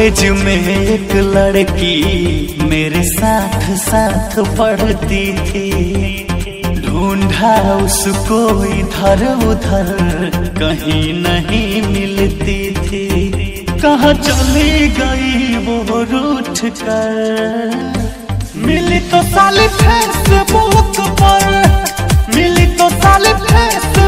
College में एक लड़की मेरे साथ साथ पढ़ती थी। ढूंढा उसको इधर उधर, कहीं नहीं मिलती थी। कहाँ चली गई वो रूठ कर? मिली तो साली फेसबुक पर, मिली तो साली फेसबुक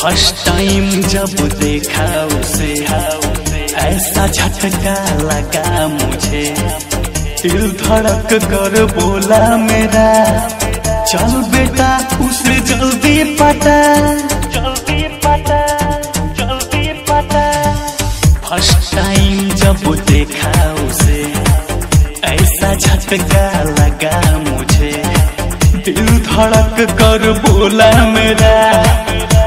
फ़र्स्ट टाइम जब देखा उसे, ऐसा झटका लगा मुझे। दिल धड़क कर बोला मेरा, चल बेटा, उसे जल्दी पता। जल्दी पता जल्दी पता। फ़र्स्ट टाइम जब देखा उसे, ऐसा झटका लगा मुझे। दिल धड़क कर बोला मेरा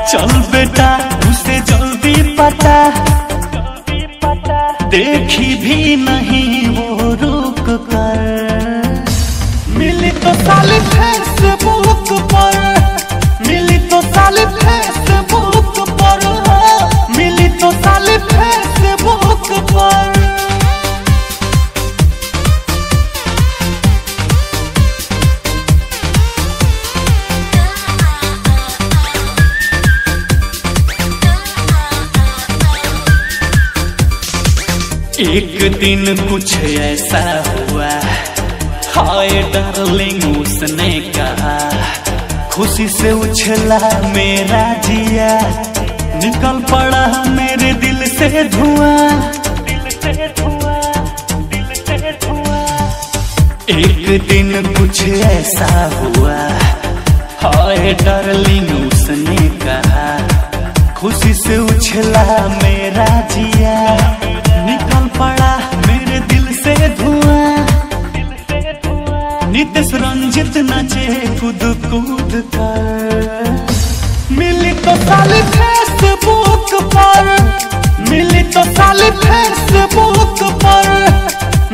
चल बेटा, उसे जल्दी पता। देखी भी नहीं वो रुक कर। मिली तो साली फेसबुक पर। एक दिन कुछ ऐसा हुआ। हाय डार्लिंग, उसने कहा, खुशी से उछला मेरा जिया। निकल पड़ा मेरे दिल से धुआँ। दिल से एक दिन कुछ ऐसा हुआ। हाय डार्लिंग, उसने कहा, खुशी से उछला मेरा जिया। नाचे कूद कूद कर। मिली तो साली फेसबुक पर। मिली तो साली फेसबुक पर।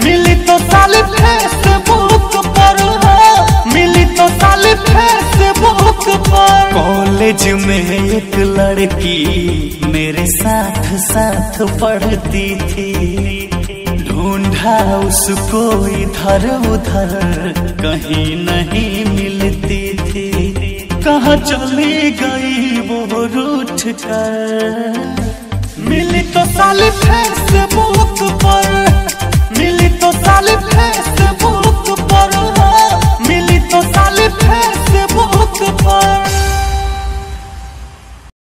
मिली तो साली फेसबुक पर। मिली तो साली फेसबुक पर। कॉलेज में एक लड़की मेरे साथ साथ पढ़ती थी। ढूंढा उसको इधर उधर। कहीं नहीं मिलती थी। कहाँ चली गई वो रूठ कर। मिली तो साली फेस